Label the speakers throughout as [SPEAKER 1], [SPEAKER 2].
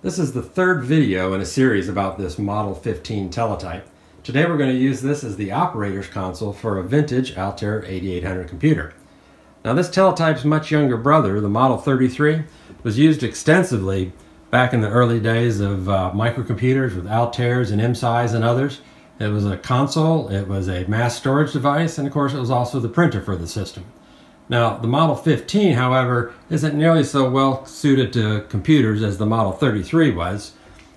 [SPEAKER 1] This is the third video in a series about this Model 15 teletype. Today we're going to use this as the operator's console for a vintage Altair 8800 computer. Now this teletype's much younger brother, the Model 33, was used extensively back in the early days of uh, microcomputers with Altairs and IMSAIs and others. It was a console, it was a mass storage device, and of course it was also the printer for the system. Now, the Model 15, however, isn't nearly so well suited to computers as the Model 33 was.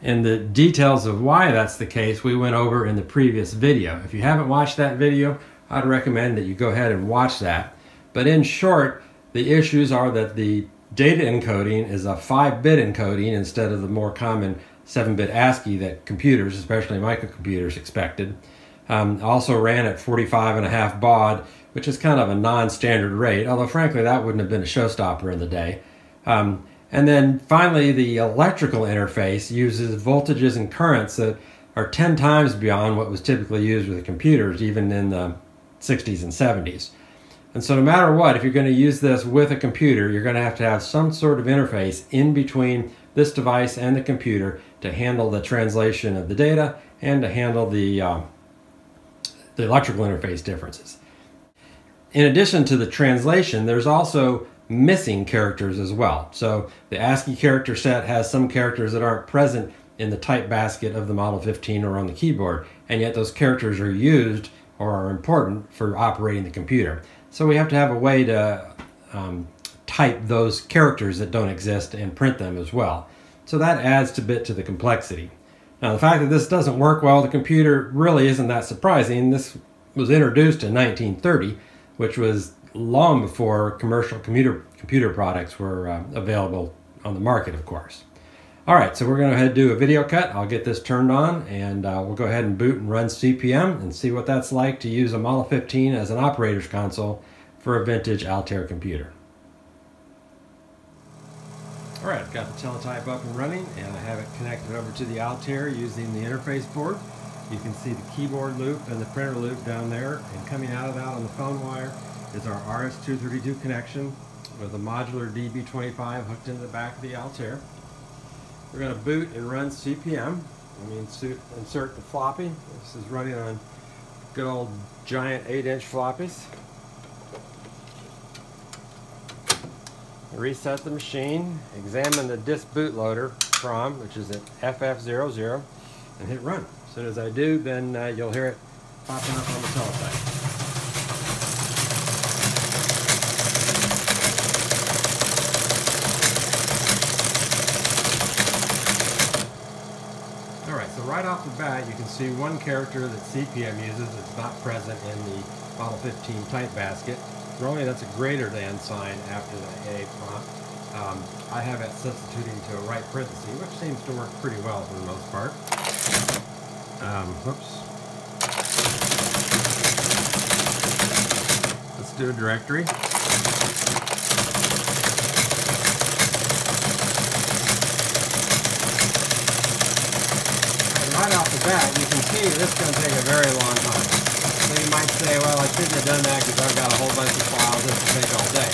[SPEAKER 1] And the details of why that's the case we went over in the previous video. If you haven't watched that video, I'd recommend that you go ahead and watch that. But in short, the issues are that the data encoding is a 5-bit encoding instead of the more common 7-bit ASCII that computers, especially microcomputers, expected. Um, also ran at 45 and a half baud, which is kind of a non-standard rate, although frankly that wouldn't have been a showstopper in the day. Um, and then finally, the electrical interface uses voltages and currents that are 10 times beyond what was typically used with computers, even in the 60s and 70s. And so no matter what, if you're going to use this with a computer, you're going to have to have some sort of interface in between this device and the computer to handle the translation of the data and to handle the, uh, the electrical interface differences. In addition to the translation, there's also missing characters as well. So the ASCII character set has some characters that aren't present in the type basket of the Model 15 or on the keyboard, and yet those characters are used or are important for operating the computer. So we have to have a way to um, type those characters that don't exist and print them as well. So that adds a bit to the complexity. Now the fact that this doesn't work well the computer really isn't that surprising. This was introduced in 1930 which was long before commercial computer, computer products were uh, available on the market, of course. All right, so we're going to ahead do a video cut. I'll get this turned on and uh, we'll go ahead and boot and run CP/M and see what that's like to use a Model 15 as an operator's console for a vintage Altair computer. All right, I've got the teletype up and running and I have it connected over to the Altair using the interface board. You can see the keyboard loop and the printer loop down there and coming out of that on the phone wire is our RS-232 connection with a modular DB25 hooked into the back of the Altair. We're going to boot and run CP/M. Let me insert the floppy. This is running on good old giant 8-inch floppies. Reset the machine, examine the disk bootloader from, which is at FF00, and hit run. As soon as I do, then uh, you'll hear it popping up on the teletype. Alright, so right off the bat you can see one character that CP/M uses that's not present in the Model 15 type basket. Normally that's a greater than sign after the A prompt. Um, I have it substituting to a right parenthesis, which seems to work pretty well for the most part um, whoops. Let's do a directory. right off the bat, you can see this is going to take a very long time. So you might say, well, I shouldn't have done that because I've got a whole bunch of files. This will take all day.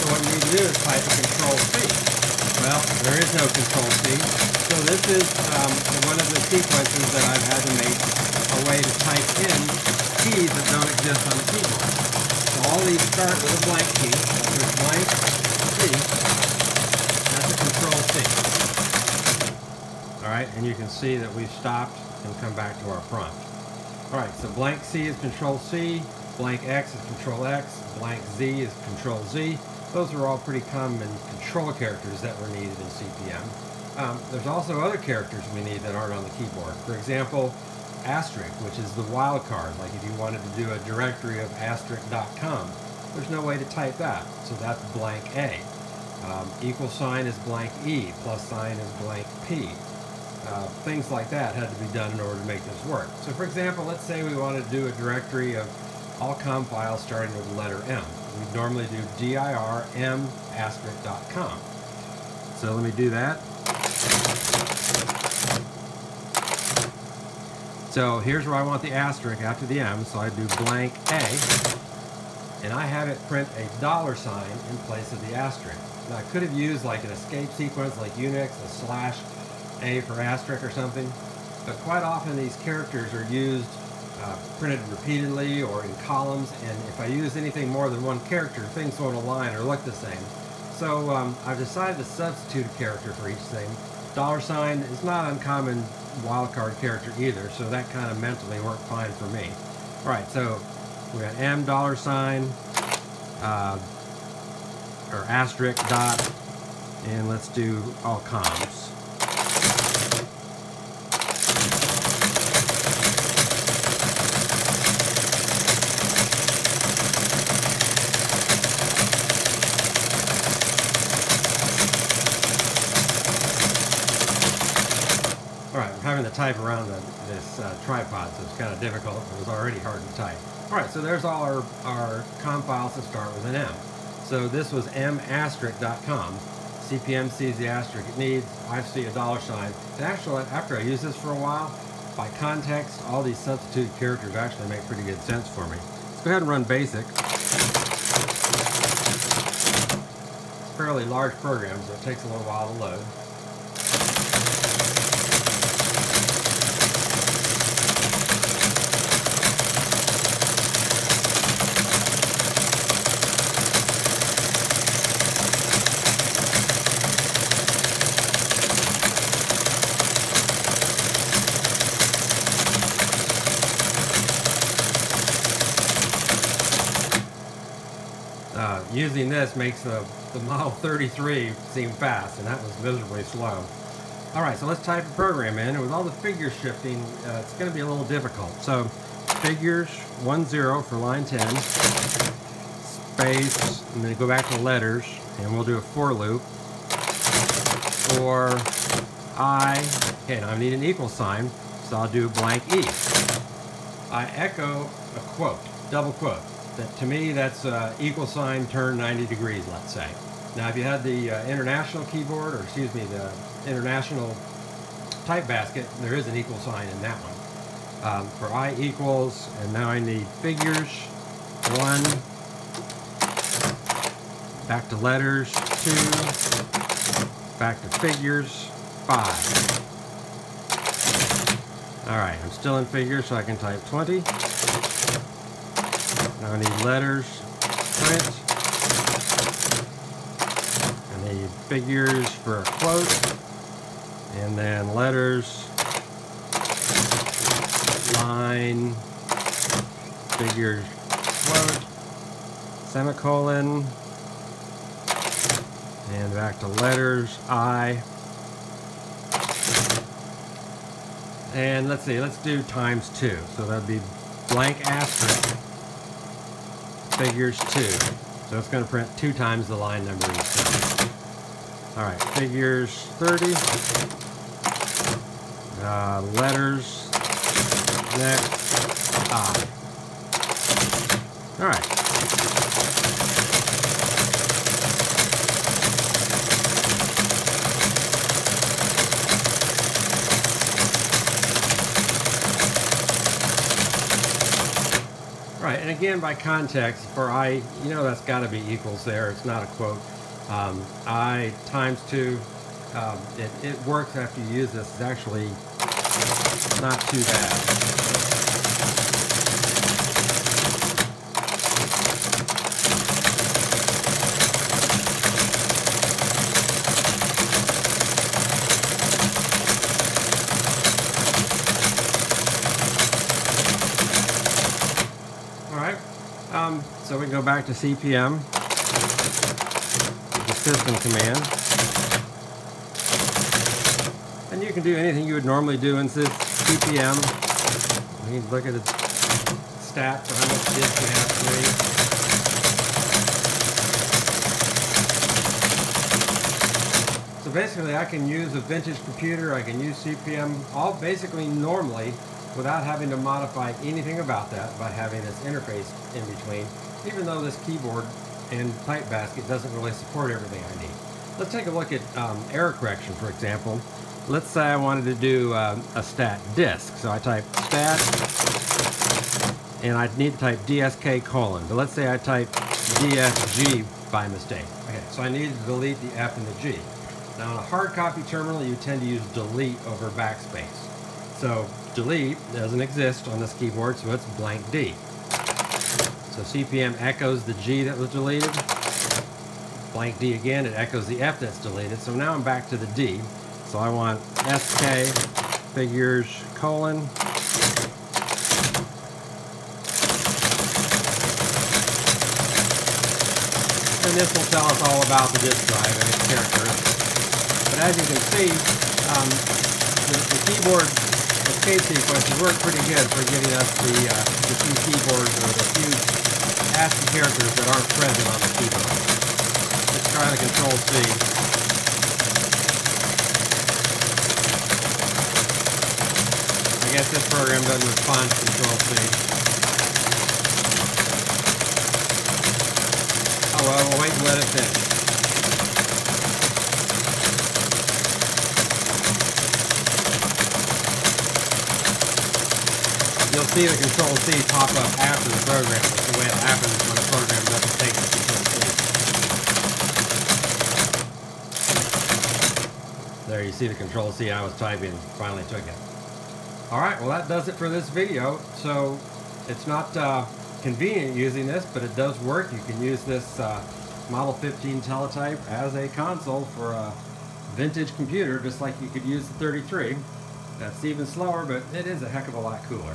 [SPEAKER 1] So what you need to do is type a control C. Well, there is no control C. So this is um, one of the sequences that I've had to make a way to type in keys that don't exist on the keyboard. So all these start with a blank key. So blank C. That's a control C. Alright, and you can see that we've stopped and come back to our prompt. Alright, so blank C is control C, blank X is control X, blank Z is control Z. Those are all pretty common control characters that were needed in CP/M. Um, there's also other characters we need that aren't on the keyboard. For example, asterisk, which is the wildcard. Like if you wanted to do a directory of asterisk.com, there's no way to type that. So that's blank A. Um, equal sign is blank E, plus sign is blank P. Uh, things like that had to be done in order to make this work. So for example, let's say we wanted to do a directory of all com files starting with the letter M. We'd normally do dir m asterisk.com. So let me do that. So here's where I want the asterisk after the M, so I do blank A, and I have it print a dollar sign in place of the asterisk. Now I could have used like an escape sequence like Unix, a slash, A for asterisk or something. But quite often these characters are used uh, printed repeatedly or in columns and if I use anything more than one character things won't align or look the same. So um, I've decided to substitute a character for each thing. Dollar sign is not an uncommon wildcard character either so that kind of mentally worked fine for me. Alright so we got M dollar sign uh, or asterisk dot and let's do all comms. Alright, I'm having type around the, this uh, tripod, so it's kind of difficult. It was already hard to type. Alright, so there's all our, our com files that start with an M. So this was masterisk.com. CPM sees the asterisk it needs. I see a dollar sign. And actually, after I use this for a while, by context, all these substitute characters actually make pretty good sense for me. Let's go ahead and run basic. It's a fairly large program, so it takes a little while to load. Uh, using this makes the, the Model 33 seem fast, and that was miserably slow. All right, so let's type a program in, and with all the figures shifting, uh, it's going to be a little difficult. So, figures 10 for line 10, space, I'm going to go back to the letters, and we'll do a for loop. For I, okay, now I need an equal sign, so I'll do blank E. I echo a quote, double quote. That to me, that's uh, equal sign turn 90 degrees, let's say. Now, if you had the uh, international keyboard, or excuse me, the international type basket, there is an equal sign in that one. Um, for I equals, and now I need figures, one, back to letters, two, back to figures, five. All right, I'm still in figures, so I can type 20. Now I need letters, print. I need figures for a quote. And then letters, line, figures, quote, semicolon, and back to letters, I. And let's see, let's do times two. So that'd be blank asterisk figures 2. So it's going to print two times the line number each time. All right, figures 30. Uh, letters, next, I. All right. Again, by context, for I, you know that's got to be equals there. It's not a quote. Um, I times 2, um, it, it works after you use this. It's actually not too bad. All right, um, so we go back to CPM, the system command. And you can do anything you would normally do in CPM. You can look at the stat for how much disk you have basically I can use a vintage computer, I can use CPM, all basically normally without having to modify anything about that by having this interface in between, even though this keyboard and type basket doesn't really support everything I need. Let's take a look at um, error correction, for example. Let's say I wanted to do um, a stat disk. So I type stat, and I need to type DSK colon. But let's say I type DSG by mistake. Okay, so I need to delete the F and the G. Now on a hard copy terminal, you tend to use delete over backspace. So delete doesn't exist on this keyboard, so it's blank D. So CP/M echoes the G that was deleted. Blank D again, it echoes the F that's deleted. So now I'm back to the D. So I want SK figures colon and this will tell us all about the disk drive and its characteristics. But as you can see, um, the, the, keyboard escape sequences work pretty good for giving us the, uh, the few keyboards or the few ASCII characters that aren't present on the keyboard. Let's try the Control C. I guess this program doesn't respond to Control C. Oh well, we'll wait and let it finish. You'll see the Control C pop up after the program. That's the way it happens when a program doesn't take the Control C. There you see the Control C I was typing finally took it. Alright, well that does it for this video. So it's not uh, convenient using this, but it does work. You can use this uh, Model 15 teletype as a console for a vintage computer, just like you could use the 33. That's even slower, but it is a heck of a lot cooler.